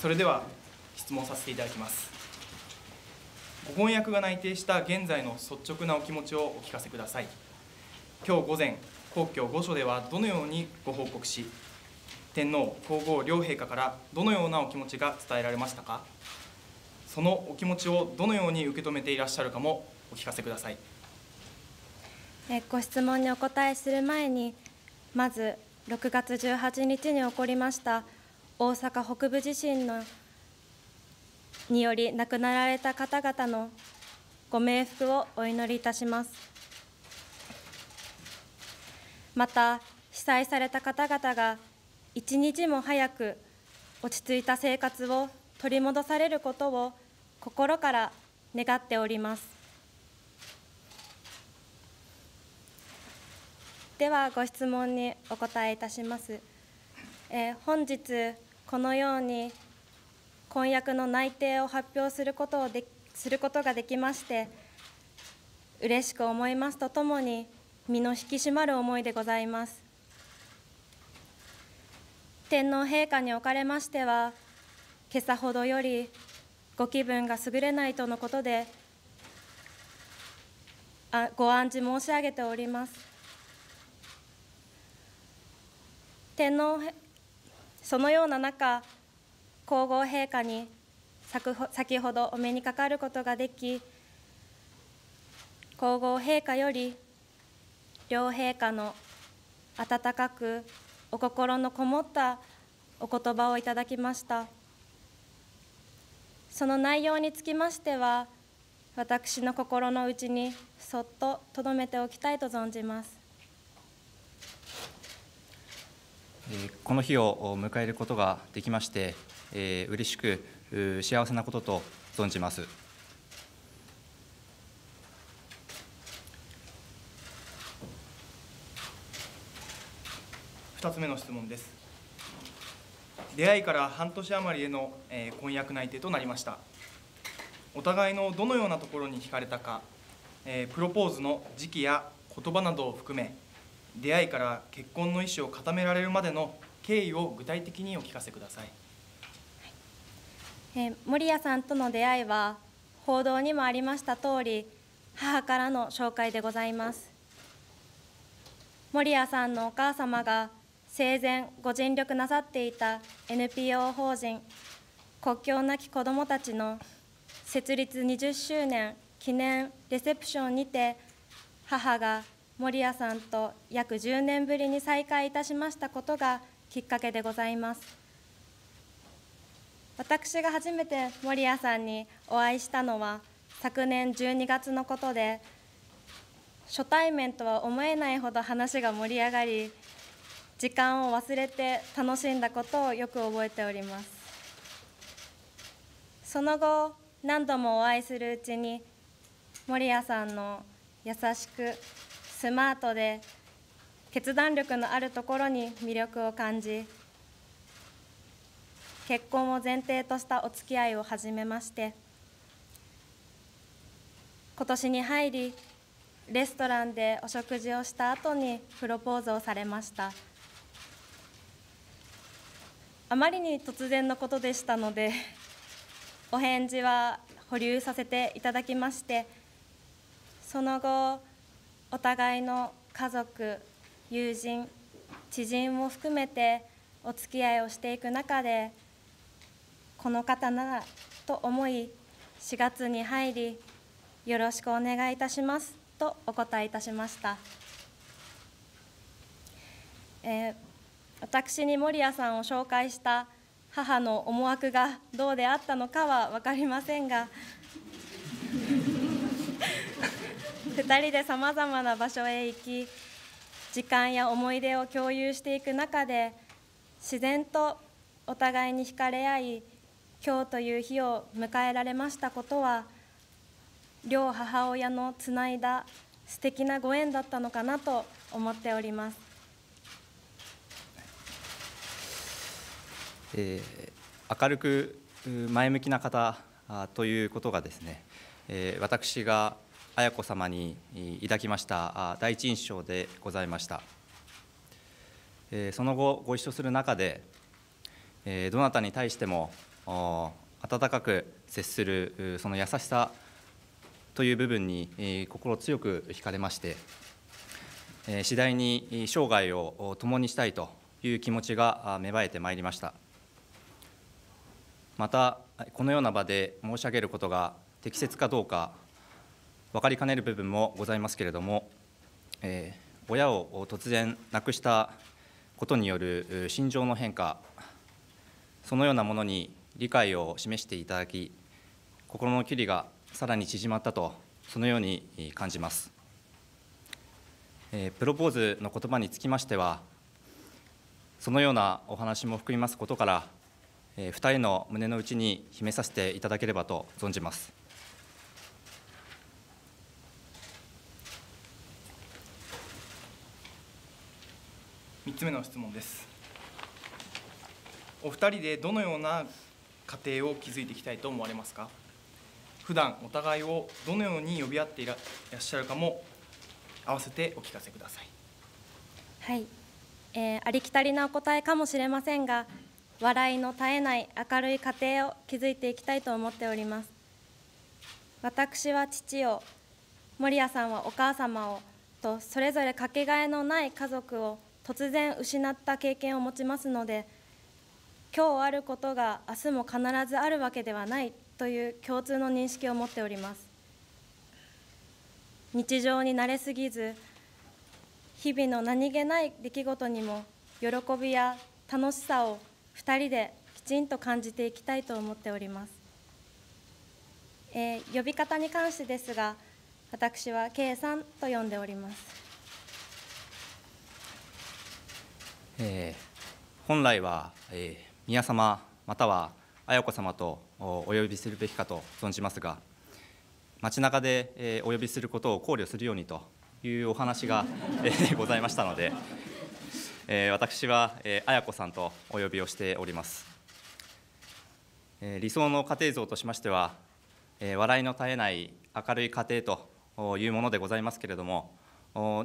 それでは質問させていただきます。ご婚約が内定した現在の率直なお気持ちをお聞かせください。今日午前皇居御所ではどのようにご報告し天皇皇后両陛下からどのようなお気持ちが伝えられましたか？そのお気持ちをどのように受け止めていらっしゃるかもお聞かせください。ご質問にお答えする前にまず6月18日に起こりました大阪北部地震のにより亡くなられた方々のご冥福をお祈りいたします。また被災された方々が一日も早く落ち着いた生活を取り戻されることを心から願っております。ではご質問にお答えいたします、えー、本日このように婚約の内定を発表することをですることができまして嬉しく思いますとともに身の引き締まる思いでございます。天皇陛下におかれましては今朝ほどよりご気分が優れないとのことであご案じ申し上げております。天皇そのような中皇后陛下に先ほどお目にかかることができ皇后陛下より両陛下の温かくお心のこもったお言葉をいただきました。その内容につきましては私の心の内にそっと留めておきたいと存じます。この日を迎えることができまして、えー、嬉しく幸せなことと存じます。2つ目の質問です。出会いから半年余りへの、えー、婚約内定となりました。お互いのどのようなところに惹かれたか、えー、プロポーズの時期や言葉などを含め、出会いから結婚の意思を固められるまでの経緯を具体的にお聞かせください、えー、森谷さんとの出会いは報道にもありました通り母からの紹介でございます。森谷さんのお母様が生前ご尽力なさっていた NPO 法人国境なき子どもたちの設立20周年記念レセプションにて母が守屋さんと約10年ぶりに再会いたしましたことがきっかけでございます。私が初めて守屋さんにお会いしたのは昨年12月のことで初対面とは思えないほど話が盛り上がり時間を忘れて楽しんだことをよく覚えております。その後何度もお会いするうちに守屋さんの優しくスマートで決断力のあるところに魅力を感じ結婚を前提としたお付き合いを始めまして今年に入りレストランでお食事をした後にプロポーズをされました。あまりに突然のことでしたのでお返事は保留させていただきましてその後お互いの家族友人知人も含めてお付き合いをしていく中でこの方ならと思い4月に入りよろしくお願いいたしますとお答えいたしました、えー、私に守屋さんを紹介した母の思惑がどうであったのかは分かりませんが2人でさまざまな場所へ行き時間や思い出を共有していく中で自然とお互いに惹かれ合い今日という日を迎えられましたことは両母親のつないだ素敵なご縁だったのかなと思っております。えー、明るく前向きな方ということがですね、えー、私が綾子様に抱きました第一印象でございました。その後、ご一緒する中で、どなたに対しても温かく接するその優しさという部分に心強く惹かれまして次第に生涯を共にしたいという気持ちが芽生えてまいりましたまたこのような場で申し上げることが適切かどうか分かりかねる部分もございますけれども、えー、親を突然亡くしたことによる心情の変化そのようなものに理解を示していただき心の距離がさらに縮まったとそのように感じます、えー、プロポーズの言葉につきましてはそのようなお話も含みますことからえー、2人の胸の内に秘めさせていただければと存じます。3つ目の質問です。お二人でどのような家庭を築いていきたいと思われますか？普段お互いをどのように呼び合っていらっしゃるかも合わせてお聞かせください。はい、えー、ありきたりなお答えかもしれませんが笑いの絶えない明るい家庭を築いていきたいと思っております。私は父を守屋さんはお母様をとそれぞれかけがえのない家族を突然失った経験を持ちますので今日あることが明日も必ずあるわけではないという共通の認識を持っております。日常に慣れすぎず日々の何気ない出来事にも喜びや楽しさを2人できちんと感じていきたいと思っております、えー、呼び方に関してですが私は K さんと呼んでおります、えー、本来は、えー、宮様または綾子様とお呼びするべきかと存じますが街中で、えー、お呼びすることを考慮するようにというお話が、えー、ございましたのでえー、私は、えー、綾子さんとお呼びをしております、えー、理想の家庭像としましては、えー、笑いの絶えない明るい家庭というものでございますけれども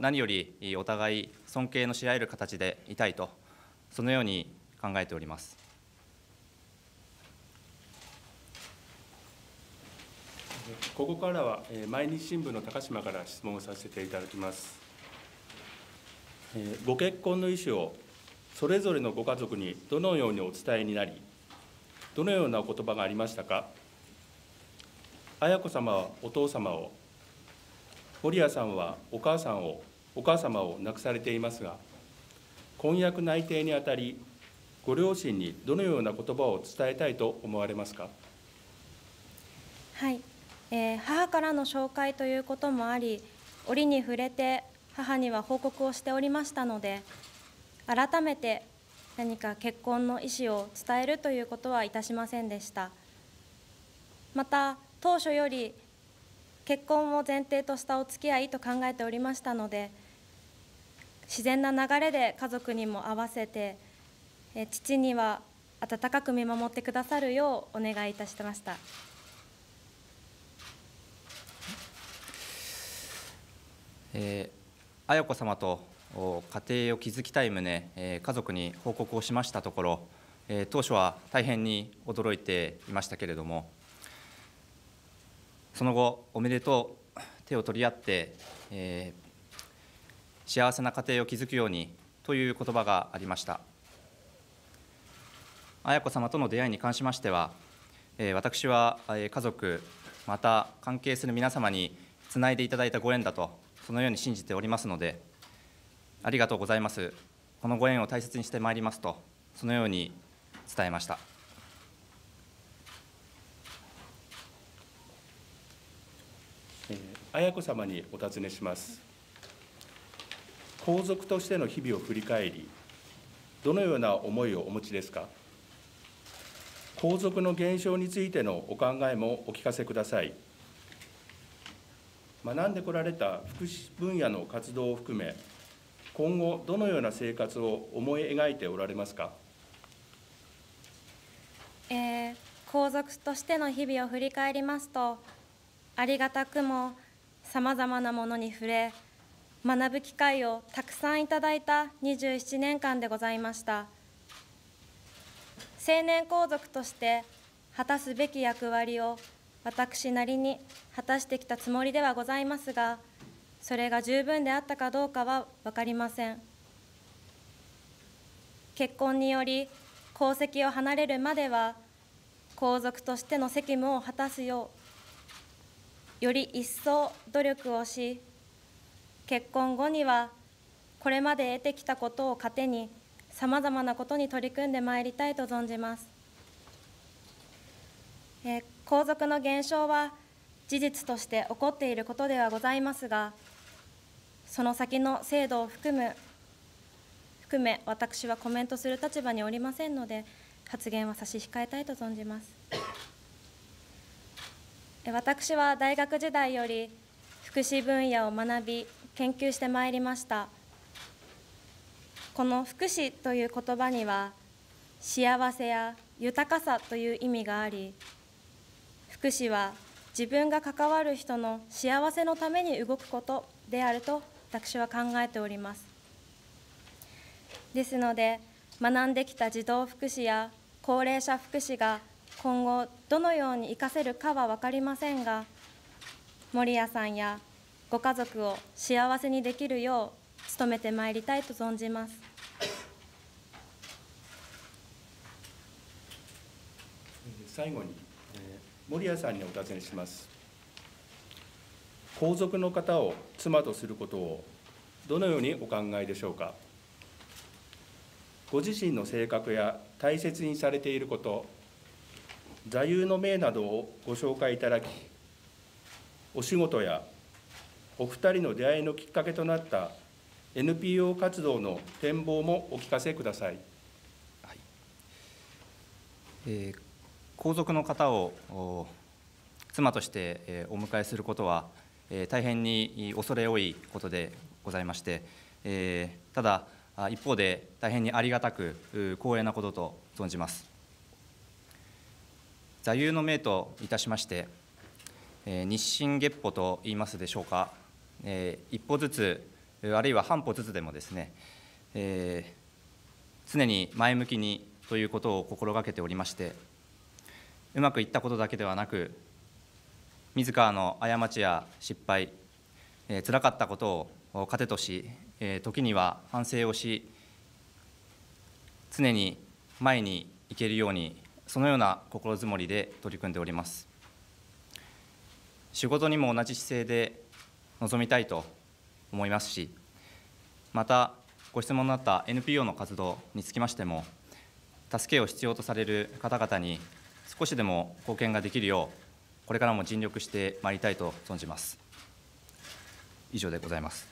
何よりお互い尊敬のし合える形でいたいとそのように考えておりますここからは毎日新聞の高島から質問をさせていただきますご結婚の意思をそれぞれのご家族にどのようにお伝えになり、どのようなお言葉がありましたか？綾子様はお父様を、守屋さんはお母さんを、お母様を亡くされていますが、婚約内定にあたり、ご両親にどのような言葉を伝えたいと思われますか？はい、えー、母からの紹介ということもあり、折に触れて母には報告をしておりましたので改めて何か結婚の意思を伝えるということはいたしませんでしたまた当初より結婚を前提としたお付き合いと考えておりましたので自然な流れで家族にも合わせて父には温かく見守ってくださるようお願いいたしました。えー綾子様と家庭を築きたい旨、家族に報告をしましたところ、え当初は大変に驚いていましたけれども、その後、おめでとう、手を取り合って、えー、幸せな家庭を築くようにという言葉がありました。綾子様との出会いに関しましてはえ、私は家族、また関係する皆様につないでいただいたご縁だとそのように信じておりますので、ありがとうございます、このご縁を大切にしてまいりますと、そのように伝えました。綾子様にお尋ねします。皇族としての日々を振り返り、どのような思いをお持ちですか？皇族の減少についてのお考えもお聞かせください。学んでこられた福祉分野の活動を含め、今後、どのような生活を思い描いておられますか？えー、皇族としての日々を振り返りますと、ありがたくもさまざまなものに触れ、学ぶ機会をたくさんいただいた27年間でございました。青年皇族として果たすべき役割を私なりに果たしてきたつもりではございますがそれが十分であったかどうかは分かりません結婚により皇籍を離れるまでは皇族としての責務を果たすようより一層努力をし結婚後にはこれまで得てきたことを糧にさまざまなことに取り組んでまいりたいと存じます、え皇族の減少は事実として起こっていることではございますがその先の制度を含む含め私はコメントする立場におりませんので発言は差し控えたいと存じます。私は大学時代より福祉分野を学び研究してまいりました。この福祉という言葉には幸せや豊かさという意味があり福祉は自分が関わる人の幸せのために動くことであると私は考えております。ですので学んできた児童福祉や高齢者福祉が今後どのように活かせるかは分かりませんが守屋さんやご家族を幸せにできるよう努めてまいりたいと存じます。最後に、えー森谷さんにお尋ねします。皇族の方を妻とすることをどのようにお考えでしょうか。ご自身の性格や大切にされていること座右の銘などをご紹介いただきお仕事やお二人の出会いのきっかけとなった NPO 活動の展望もお聞かせください。えー皇族の方を妻としてお迎えすることは、大変に恐れ多いことでございまして、えーただ、一方で大変にありがたく光栄なことと存じます。座右の銘といたしまして、えー日進月歩と言いますでしょうか、えー一歩ずつ、あるいは半歩ずつでもですね、えー常に前向きにということを心がけておりまして、うまくいったことだけではなく、自らの過ちや失敗、えー、辛かったことを糧とし、えー時には反省をし、常に前に行けるように、そのような心づもりで取り組んでおります。仕事にも同じ姿勢で臨みたいと思いますし、また、ご質問のあった NPO の活動につきましても、助けを必要とされる方々に少しでも貢献ができるよう、これからも尽力してまいりたいと存じます。以上でございます。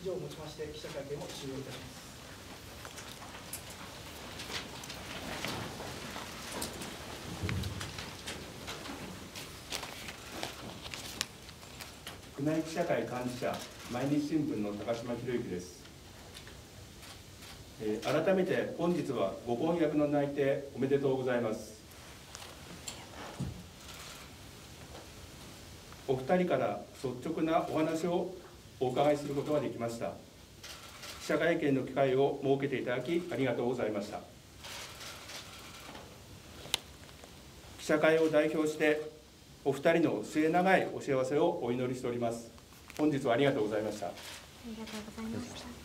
以上をもちまして記者会見を終了いたします。宮内記者会幹事社毎日新聞の高島博之です、えー改めて本日はご婚約の内定おめでとうございます。お二人から率直なお話をお伺いすることができました。記者会見の機会を設けていただきありがとうございました。記者会を代表してお二人の末永いお幸せをお祈りしております。本日はありがとうございました。ありがとうございました